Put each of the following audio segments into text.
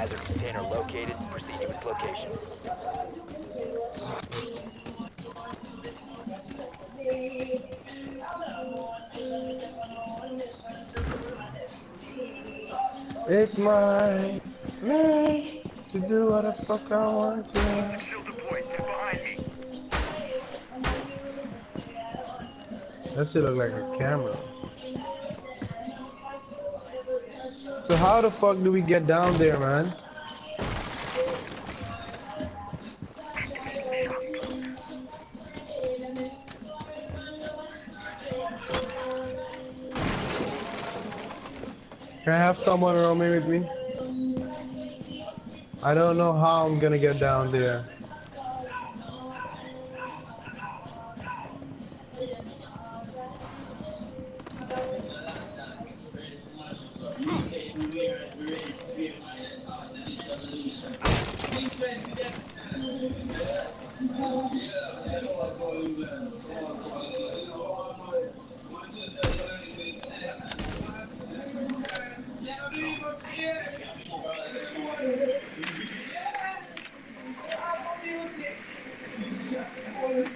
biohazard container located. Proceed to its location. It's my man to do what the fuck I want to. That shit look like a camera. So how the fuck do we get down there, man? Can I have someone around me with me? I don't know how I'm gonna get down there.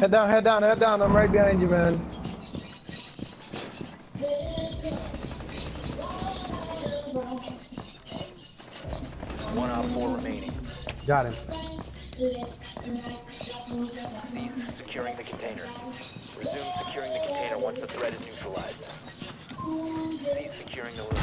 Head down, head down, head down. I'm right behind you, man. One op four remaining. Got him. Cease securing the container. Resume securing the container once the threat is neutralized. Cease securing the room.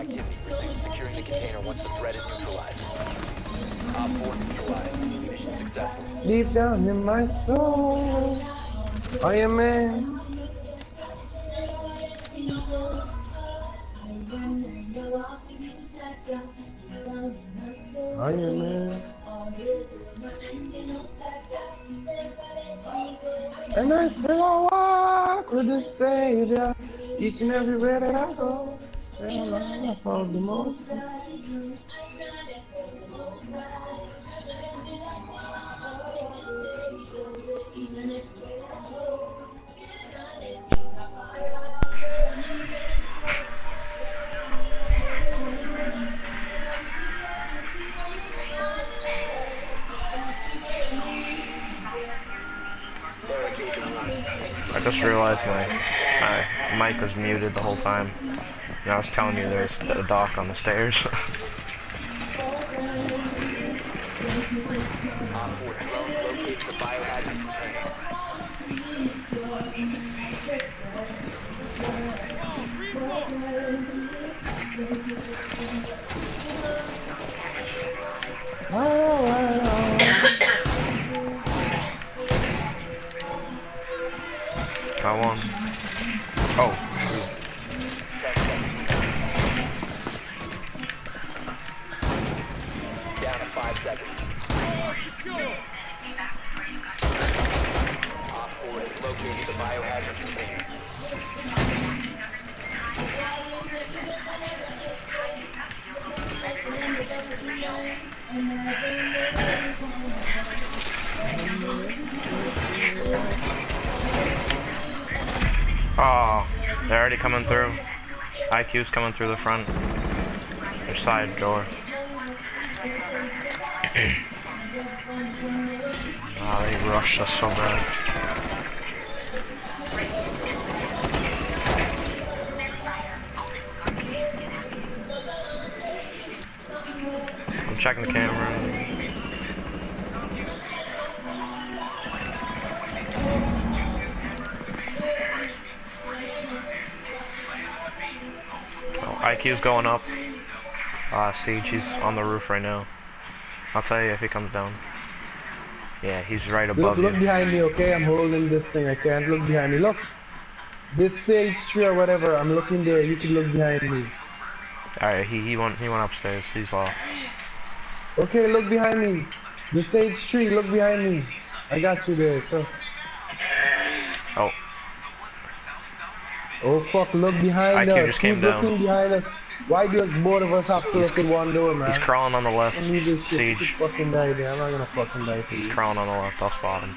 Activity. Resume securing the container once the threat is neutralized. Op 4 neutralized. Mission successful. Deep down in my soul, I am man. I am man. And I still walk with the Savior each and everywhere that I go. And I follow the most. I just realized my, my mic was muted the whole time. And I was telling you there's a dock on the stairs. Got one. Oh, they're already coming through. IQ's coming through the front. Their side door. oh, they rushed us so bad. I'm checking the camera. IQ's going up. Ah, Siege, he's on the roof right now. I'll tell you if he comes down. Yeah, he's right Look, above look you. behind me, okay? I'm holding this thing. I can't look behind me. Look. This stage tree or whatever, I'm looking there. You can look behind me. Alright, he, he went he went upstairs. He's off. Okay, look behind me. The stage tree, look behind me. I got you there, so. Oh, Oh fuck, look behind IQ us. just came Who's down. behind us? Why do both of us have to look at one door, man? he's crawling on the left. I need this shit. You Siege. fucking die. I'm not gonna fucking die for He's you. crawling on the left. I'll spot him.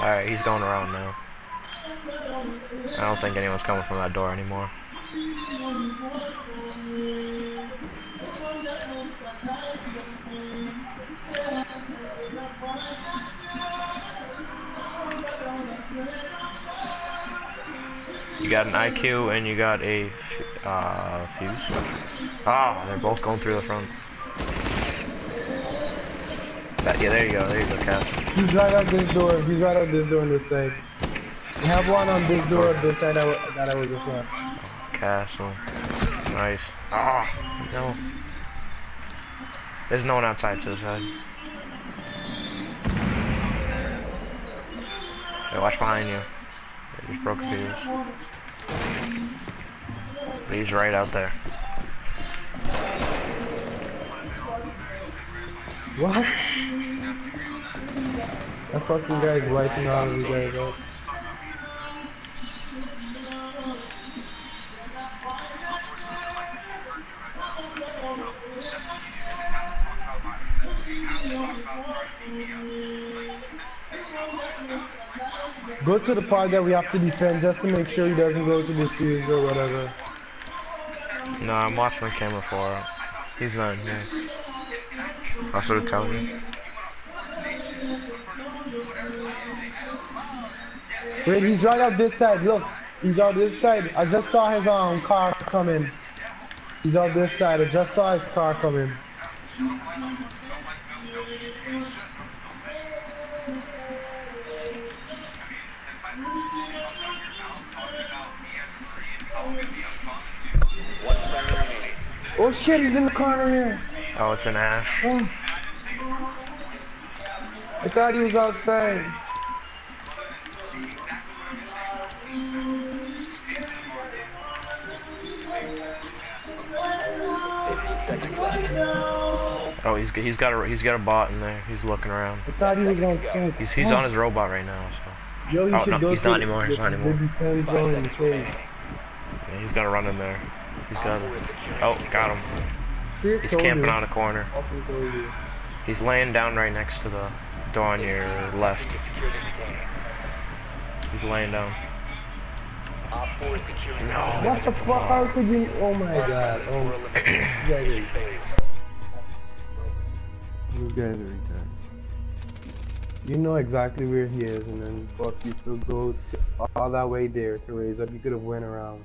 Alright, he's going around now. I don't think anyone's coming from that door anymore. You got an IQ and you got a uh, fuse. Ah, they're both going through the front. That, yeah, there you go. There you go, Cass. He's right out this door. He's right out this door on this side. We have one on this door, this side that I, that I was just on. Castle. Nice. Ah, no. There's no one outside to the side. Hey, watch behind you. They just broke fuse. But he's right out there. What? That fucking guy's wiping all of you guys out. Go to the part that we have to defend just to make sure he doesn't go to the fuse or whatever. No, I'm watching the camera for him. He's not in here. That's what it tells me. Wait, he's right out this side. Look, he's out this side. I just saw his um car coming. He's out this side. I just saw his car coming. Oh shit, he's in the corner here. Oh, it's an Ash. Oh. I thought he was outside. Fifteen seconds left. Oh, he's he's got a he's got a bot in there. He's looking around. I thought he was outside. He's he's on his robot right now. So you Oh, no, he's not anymore, he's not anymore. He's got to run in there. He's got Op four is to. Oh, got him. He's camping on a corner. Fucking told you. He's laying down right next to the door on your left. To secure the container. He's laying down. Op four is No. What the fuck? How could you? Oh my god. Oh, you guys are, you guys are retarded. You know exactly where he is, and then fuck you still go all that way there to raise up. You could have went around.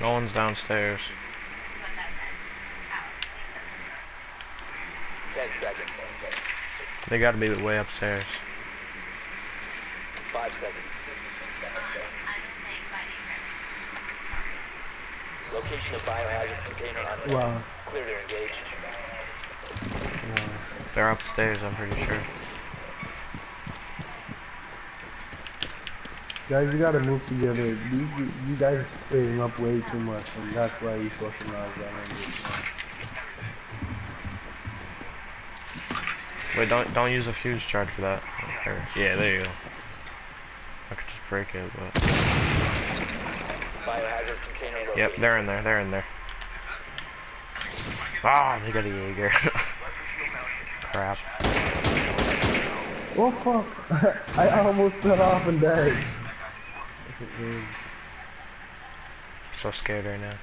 No, no one's downstairs. what that meant. How? Ten seconds. They gotta be way upstairs. Five seconds. Location of biohazard container unknown. Wow. Clear to engage. They're upstairs, I'm pretty sure. Guys, you gotta move together. You, you, you guys are splitting up way too much, and that's why you socialize that language. Wait, don't don't use a fuse charge for that. Or- yeah, there you go. I could just break it, but Biohazard container located. yep, they're in there. They're in there. Ah, they got a Jaeger. Crap. Oh fuck! I almost fell off and died. Mm-hmm. So scared right now.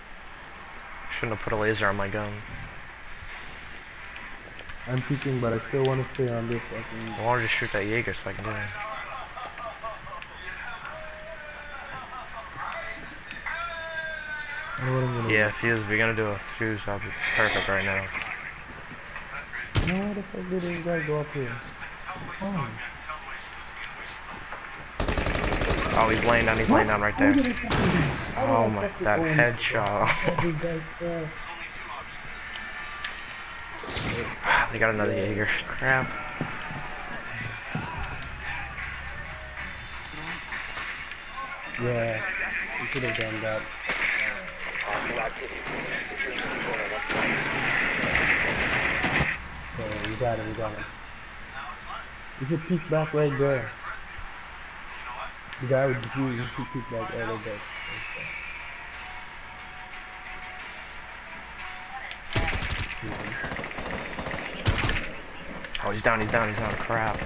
Shouldn't have put a laser on my gun. I'm peeking, but I still want to stay on this fucking. I wanted to shoot that Jaeger so I can do it. I know what I'm gonna Yeah, fuse. We're gonna do a fuse. I'll be perfect right now. No, why the fuck did these guys go up here? Oh. Oh, he's laying down. He's laying down right there. Oh my, that headshot. They got another Jaeger. Crap. Yeah, you should have done that. So we got him, we got him. You should peek back right there. The guy with the fuse, you should peek back right like that. Oh, he's down. He's down. He's down. Crap.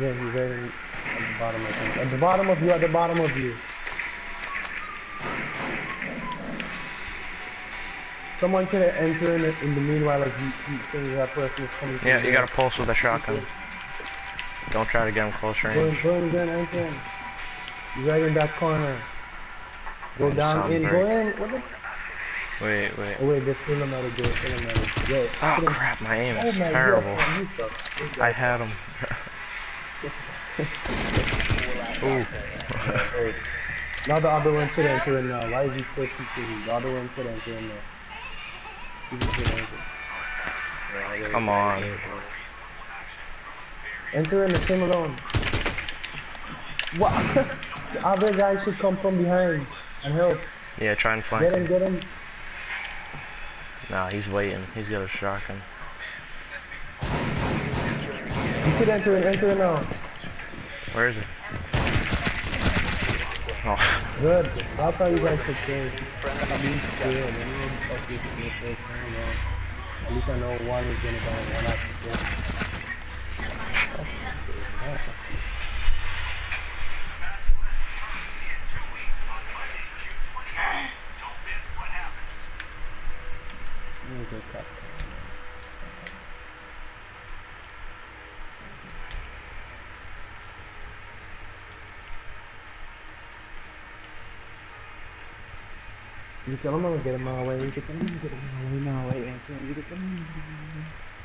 Yeah, he's right in, at the bottom, I think. At the bottom of you, at the bottom of you. Someone should enter in, in the meanwhile as you, you think that person is coming Yeah, you gotta pulse with a shotgun. Don't try to get him close range. in, go in, go in, enter in. He's right in that corner. Go You down in, go in. What the? Wait, wait. Oh wait, there's still another door, still another. Yeah. Oh crap, my aim Oh is my terrible. God, you. You. I had him. Ooh. Now the other one should enter in now. Why is he still peeking? The other one should enter in now. He just should enter. Yeah, there Come on. Enter in the same alone. What? the other guy should come from behind and help. Yeah, try and flank Get him, him. get him. Nah, he's waiting. He's got a shotgun. You should enter in, enter in now. Where is he? Oh, Good. That's how you guys should play. At least play and then you fuck this shit first, I don't know. At least I know one is gonna die and one has to play. Let cut. You gonna get him my way. You gonna get him my way, my way. Anthony. You get him. We